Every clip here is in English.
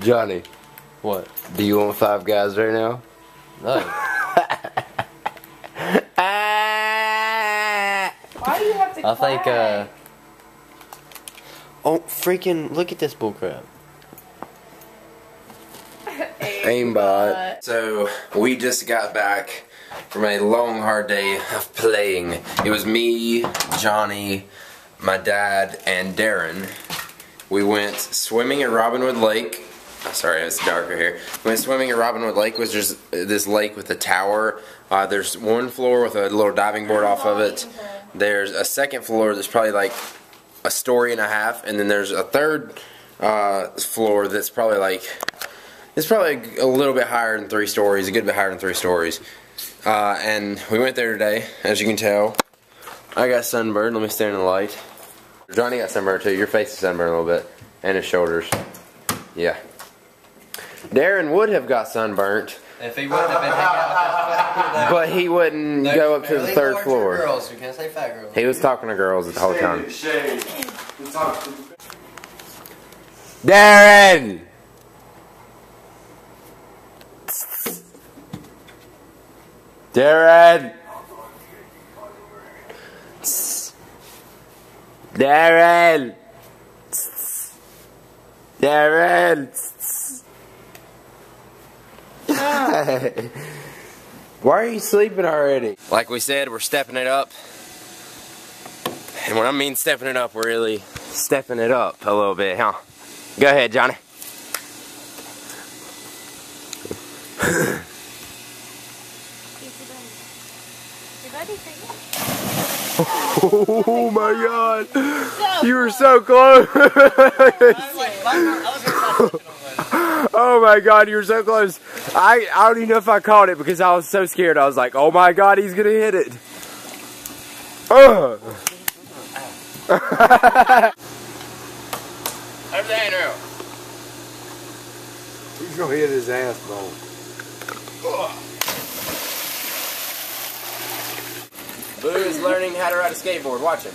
Johnny, What? do you want five guys right now? No. Why do you have to I think, uh. Oh, freaking, look at this bullcrap. Aimbot. So we just got back from a long, hard day of playing. It was me, Johnny, my dad, and Darren. We went swimming at Robinwood Lake. Oh, sorry, it's darker here. We went swimming at Robinwood Lake, which is this lake with a tower. Uh, there's one floor with a little diving board off of it. There's a second floor that's probably like a story and a half, and then there's a third uh, floor that's probably like it's probably a little bit higher than three stories, a good bit higher than three stories. Uh, and we went there today, as you can tell. I got sunburned. Let me stand in the light. Johnny got sunburned too. Your face is sunburned a little bit, and his shoulders. Yeah. Darren would have got sunburnt, If he wouldn't have been hanging out but he wouldn't go up to the third floor. Girls, you can't say fat girls. He was talking to girls the whole time. Shade. We talked to Darren! Darren! Darren! Darren! Why are you sleeping already? Like we said, we're stepping it up. And when I mean stepping it up, we're really stepping it up a little bit, huh? Go ahead, Johnny. Oh my god. You were so close. oh my god, you were so close. I, I don't even know if I caught it because I was so scared. I was like, oh my god, he's gonna hit it. Ugh. Over there, Andrew. He's gonna hit his ass bone. Boo is learning how to ride a skateboard. Watch him.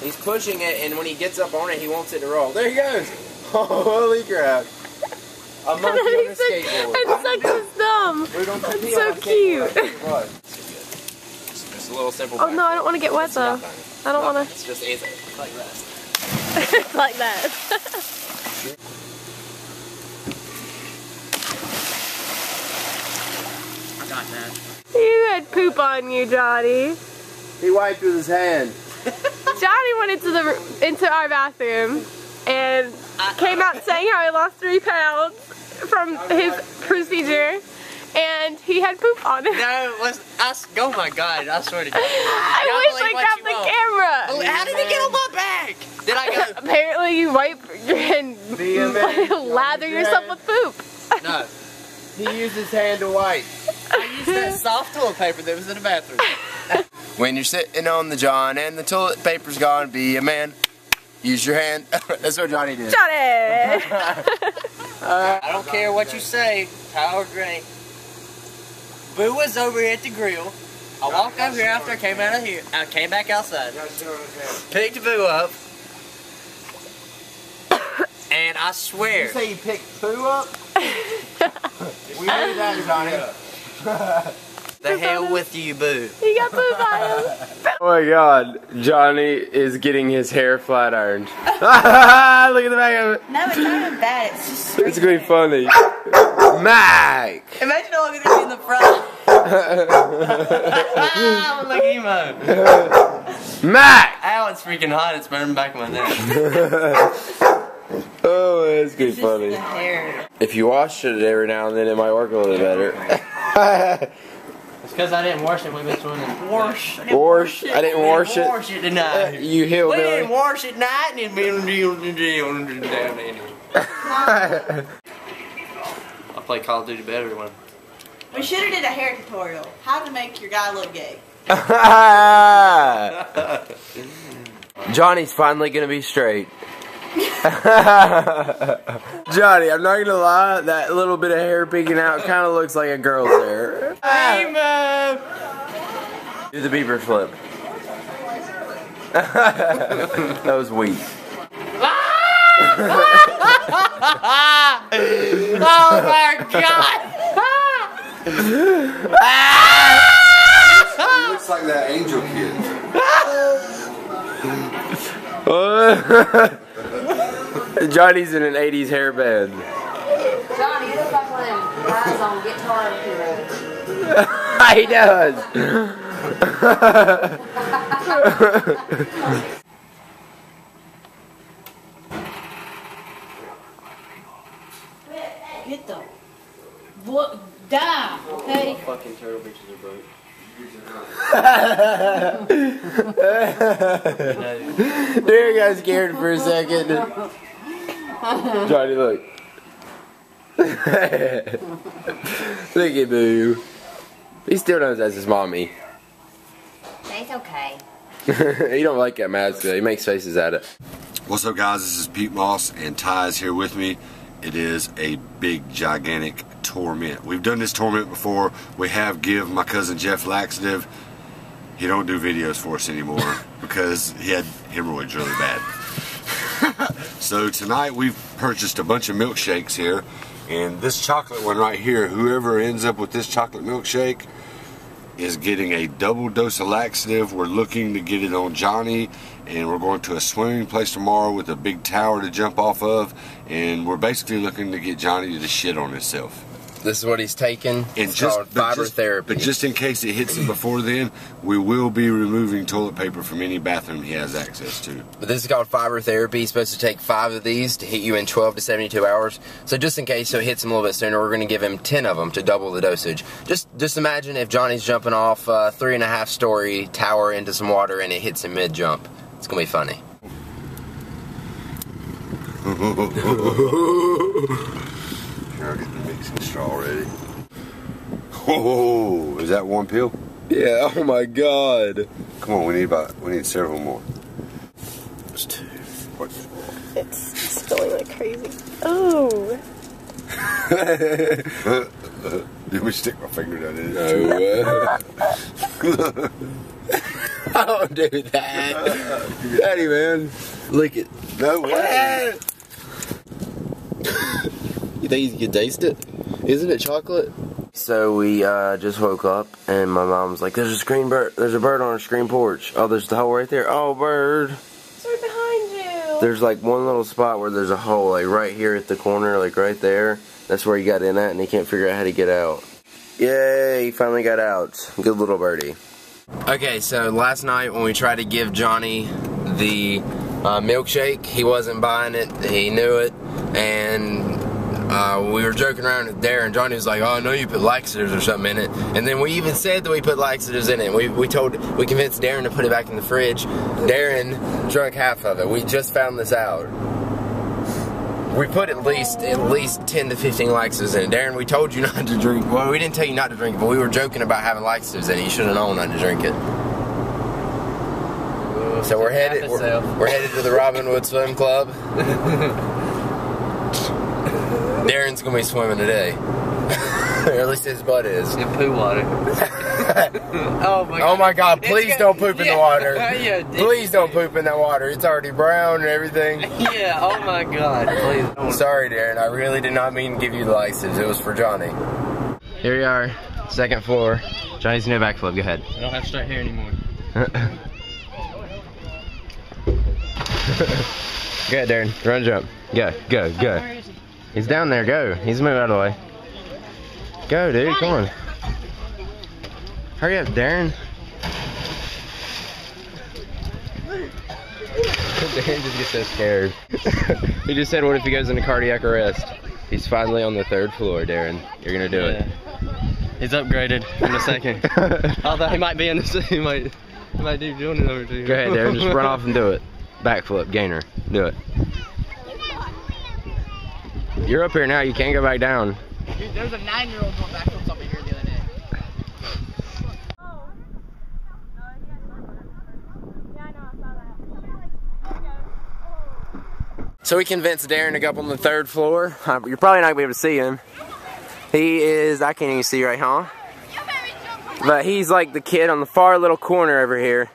He's pushing it, and when he gets up on it, he wants it to roll. There he goes. Holy crap. A monkey on a skateboard. It sucks his thumb. We don't That's so on a skateboard. cute. I think it was. Just a little simple. Oh no, I don't want to get wet though. I don't want to. It's just easy. Like that. to like that. You had poop on you, Johnny. He wiped with his hand. Johnny went into the into our bathroom and came out saying how he lost three pounds from his procedure, and he had poop on him. No, was us. Oh my god! I swear to God. I Y'all wish I believe what the want. camera. How did it get on my back? Did I go? Apparently, you wipe and Be lather yourself with poop. No. He used his hand to wipe. I used that soft toilet paper that was in the bathroom. When you're sitting on the john and the toilet paper's gone, be a man. Use your hand. That's what Johnny did. Johnny. I don't care what you say, power Gray. Boo was over here at the grill. I walked over here after I came out of here. I came back outside. Picked Boo up. And I swear, you say you picked Boo up? we knew that, Johnny. The hell with you, Boo. He got poop on him. Oh my god, Johnny is getting his hair flat ironed. Look at the back of it. No, it's not even bad. It's just straight. It's gonna be funny. Mike! Imagine all of it in the front. Ah, look at emo. Mike! Ow, it's freaking hot. It's burning back of my neck. Oh, that's good It's just the funny. hair. If you wash it every now and then, it might work a little better. It's because I didn't wash it. We've been swimming. Wash. wash? I didn't wash it. Wash it tonight. Uh, you We didn't wash it night and then been down in it. I play Call of Duty better when We should have did a hair tutorial. How to make your guy look gay. Johnny's finally gonna be straight. Johnny, I'm not gonna lie, that little bit of hair peeking out kind of looks like a girl's hair. Do the beaver flip. that was weak. Oh my god! He looks like that angel kid. Johnny's in an 80s hairband. Johnny, you look like one of them guys on Guitar Hero. he does. Get the what die, okay? Fucking turtle bitches are broke. There got scared for a second. Johnny, look. look at Boo. He still knows that's his mommy. It's okay. he don't like that mask though. He makes faces at it. What's up, guys? This is Pete Moss, and Ty is here with me. It is a big, gigantic torment. We've done this torment before. We have give my cousin Jeff laxative. He don't do videos for us anymore because he had hemorrhoids really bad. So tonight we've purchased a bunch of milkshakes here, and this chocolate one right here. Whoever ends up with this chocolate milkshake is getting a double dose of laxative. We're looking to get it on Johnny, and we're going to a swimming place tomorrow with a big tower to jump off of, and we're basically looking to get Johnny to shit on himself. This is what he's taking. And it's just called fiber just- therapy. But just in case it hits him before then, we will be removing toilet paper from any bathroom he has access to. But this is called fiber therapy. It's supposed to take five of these to hit you in 12 to 72 hours. So just in case so it hits him a little bit sooner, we're going to give him 10 of them to double the dosage. Just just imagine if Johnny's jumping off a three and a half story tower into some water and it hits him mid jump. It's going to be funny. Here, I'll get the mixing straw ready. Oh, is that one pill? Yeah. Oh my God. Come on, we need about we need several more. It's two. What? It's spilling like crazy. Oh. Let me stick my finger down in it. No. Don't do that. Daddy, man. Lick it. No way. You think you can taste it? Isn't it chocolate? So we uh, just woke up and my mom's like, "There's a screen bird. There's a bird on our screen porch. Oh, there's the hole right there. Oh, bird. It's right behind you. There's like one little spot where there's a hole, like right here at the corner, like right there. That's where he got in at, and he can't figure out how to get out. Yay! He finally got out. Good little birdie. Okay, so last night when we tried to give Johnny the uh, milkshake, he wasn't buying it. He knew it, and uh, we were joking around with Darren. Johnny was like, "Oh, I know you put laxatives or something in it," and then we even said that we put laxatives in it. We we told we convinced Darren to put it back in the fridge. Darren drank half of it. We just found this out. We put at least at least ten to fifteen laxatives in it. Darren, we told you not to drink. Well, we didn't tell you not to drink, but we were joking about having laxatives in it. You should have known not to drink it. So we're headed we're, we're headed to the Robin Hood Swim Club. Darren's gonna be swimming today. or at least his butt is. In poo water. Oh, oh my god. Oh my god, please gonna- don't poop in the water. Yeah, Please don't poop in that water. It's already brown and everything. Yeah, oh my god, please don't. Sorry, Darren. I really did not mean to give you the license. It was for Johnny. Here we are, second floor. Johnny's new backflip. Go ahead. I don't have straight hair anymore. Go ahead, Darren. Run jump. Go, go, go. He's down there. Go. He's moving out of the way. Go, dude. Come on. Hurry up, Darren. Darren just gets so scared. he just said, what if he goes into cardiac arrest? He's finally on the third floor, Darren. You're gonna do it. He's upgraded in a second. Although he might be in the he might he might do doing it over too. Go ahead, Darren. Just run off and do it. Backflip, gainer. Do it. You're up here now. You can't go back down. Dude, there's a nine-year-old going backflips over here the other day. So we convinced Darren to go up on the third floor. Uh, you're probably not gonna be able to see him. He is, I can't even see right, huh? But he's like the kid on the far little corner over here.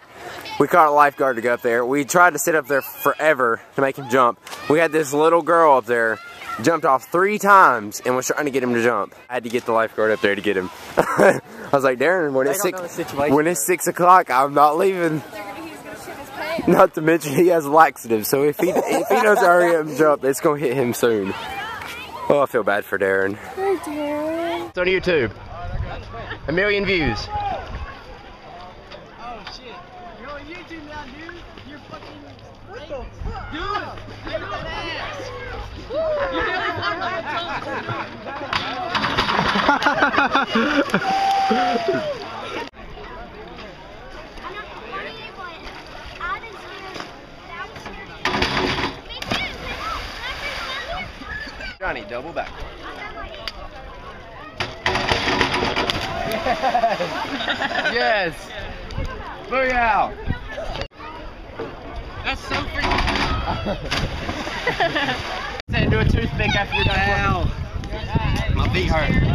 We caught a lifeguard to go up there. We tried to sit up there forever to make him jump. We had this little girl up there jumped off three times and was trying to get him to jump. I had to get the lifeguard up there to get him. I was like, Darren, when it's six, when it's six o'clock, I'm not leaving. Not to mention he has laxatives, so if he if he doesn't hurry up and jump, it's gonna hit him soon. Oh, I feel bad for Darren. It's on YouTube. A million views. Johnny, double back. Yes! Booyah! That's so freaking. Say do a toothpick after you're done. My feet hurt.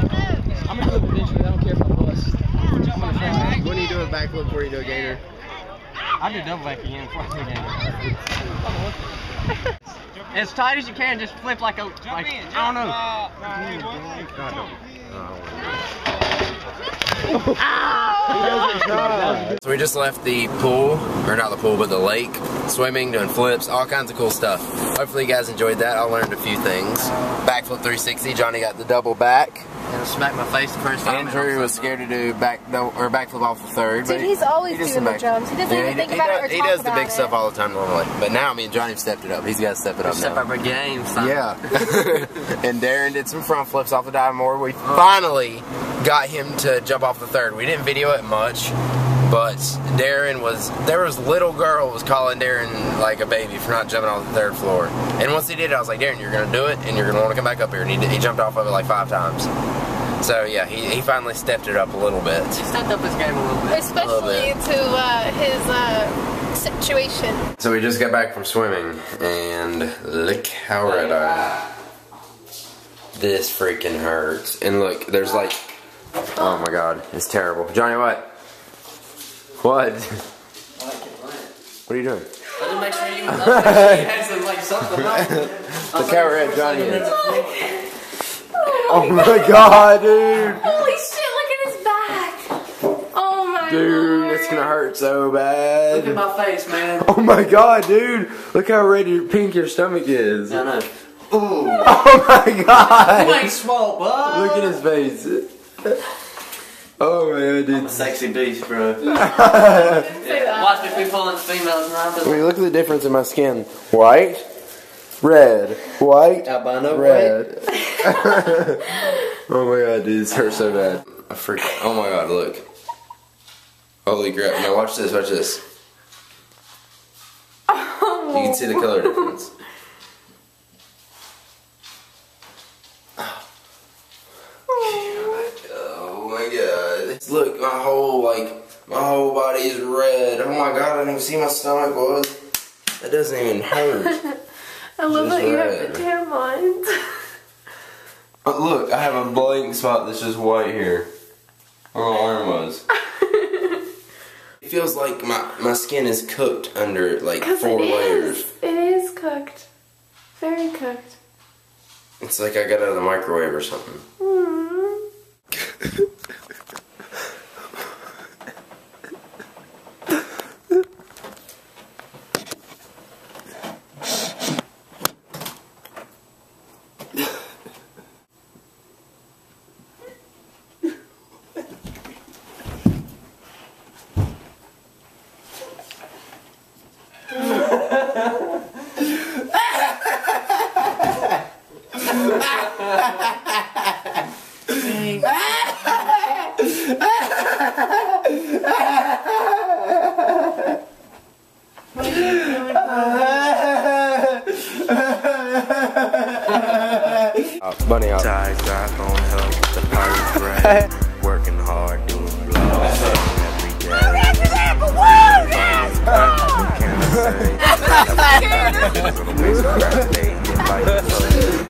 I'm gonna do it eventually. I don't care if I bust. I'm gonna try. When do you do a backflip before you do a gainer? I do double back again before I do again. as tight as you can, just flip like a. like, I don't know. Oh, so we just left the pool, or not the pool, but the lake, swimming, doing flips, all kinds of cool stuff. Hopefully you guys enjoyed that. I learned a few things. Backflip 360, Johnny got the double back. And smack my face the first time. Andrew was scared to do back no, or backflip off the third. Dude, but he's always just doing the back- jumps. He doesn't Yeah, even think he about does, it or He talk does the big it. stuff all the time normally, but now me and Johnny have stepped it up. He's got to step it up Step now. up our game, son. Yeah. and Darren did some front flips off the diving board. We uh. finally got him to jump off the third. We didn't video it much, but Darren was there was little girl was calling Darren like a baby for not jumping off the third floor. And once he did it, I was like, Darren, you're gonna do it, and you're gonna want to come back up here. And he, did- he jumped off of it like five times. So yeah, he, he finally stepped it up a little bit. He Stepped up his game a little bit. Especially to uh, his uh, situation. So we just got back from swimming, and look how red I am. This freaking hurts. And look, there's like, oh my god, it's terrible. Johnny, what? What? What are you doing? I just make sure you know that she has some, like something else. Look how red Johnny is. Oh, oh my god, dude! Holy shit, look at his back. Oh my god! Dude, lord. it's gonna hurt so bad. Look at my face, man. Oh my god, dude! Look how red your pink your stomach is. I know. Ooh. Oh my You god! ain't small, bud. Look at his face. Oh man, dude. Sexy beast, bro. Say that. Watch me be pulling females around. I mean, look at the difference in my skin. White, red, white, Albino red. oh my god, dude, this hurts so bad. I freak. Oh my god, look. Holy crap. Now watch this, watch this. You can see the color difference. Oh my god. Look, my whole, like, my whole body is red. Oh my god, I didn't even see my stomach was. That doesn't even hurt. I love Just that you have red. the tampons. But look, I have a blank spot that's just white here. Where my arm was. it feels like my, my skin is cooked under like Because four it layers. is. It is cooked. Very cooked. It's like I got out of the microwave or something. Mm. Bunny out. Ties got on her, the pirate brand. Working hard, doing vlogs every day. Can I say? Gonna make some rap, they invite us.